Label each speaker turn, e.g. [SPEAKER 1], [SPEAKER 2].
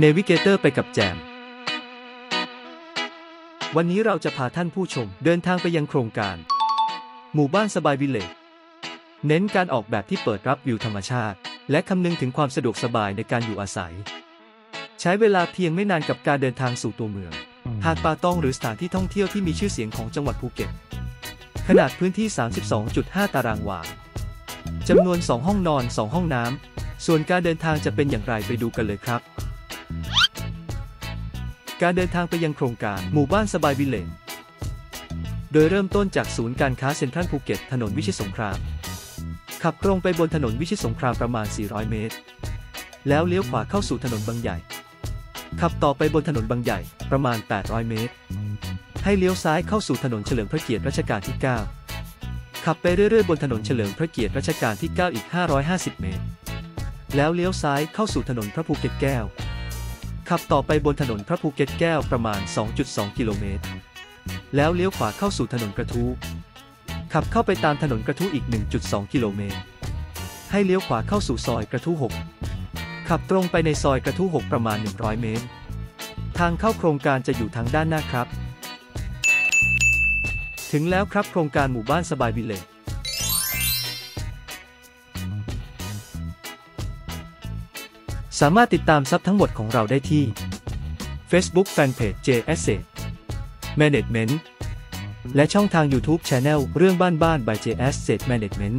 [SPEAKER 1] Navigator ไปกับแจม วันนี้เราจะพาท่านผู้ชมเดินทางไปยังโครงการ หมู่บ้านสบายวิลเลจเน้นการออกแบบที่เปิดรับวิวธรรมชาติ และคำนึงถึงความสะดวกสบายในการอยู่อาศัย ใช้เวลาเพียงไม่นานกับการเดินทางสู่ตัวเมือง หาดป่าตองหรือสถานที่ท่องเที่ยวที่มีชื่อเสียงของจังหวัดภูเก็ต ขนาดพื้นที่ 32.5 ตารางวา จำนวน 2 ห้องนอน 2 ห้องน้ำ ส่วนการเดินทางจะเป็นอย่างไรไปดูกันเลยครับ การเดินทางไปยังโครงการหมู่บ้านสบายวิลเลจโดยเริ่มต้นจากศูนย์การค้าเซ็นทรัลภูเก็ตถนนวิชิตสงคราม ขับตรงไปบนถนนวิชิตสงครามประมาณ 400 เมตร แล้วเลี้ยวขวาเข้าสู่ถนนบางใหญ่ ขับต่อไปบนถนนบางใหญ่ประมาณ 800 เมตร ให้เลี้ยวซ้ายเข้าสู่ถนนเฉลิมพระเกียรติรัชกาลที่ 9 ขับไปเรื่อยๆ บนถนนเฉลิมพระเกียรติรัชกาลที่ 9 อีก 550 เมตร แล้วเลี้ยวซ้ายเข้าสู่ถนนพระภูเก็ตแก้ว ขับต่อไปบนถนนพระภูเก็ตแก้วประมาณ 2.2 กิโลเมตร แล้วเลี้ยวขวาเข้าสู่ถนนกระทู้ขับเข้าไปตามถนนกระทู้อีก 1.2 กิโลเมตร ให้เลี้ยวขวาเข้าสู่ซอยกระทู้6ขับตรงไปในซอยกระทู้6ประมาณ 100 เมตร ทางเข้าโครงการจะอยู่ทางด้านหน้าครับ ถึงแล้วครับโครงการหมู่บ้านสบายวิเลจ สามารถติดตามซับทั้งหมดของเราได้ที่ Facebook Fanpage J Asset Management และช่องทาง YouTube Channel เรื่องบ้านบ้าน by J Asset Management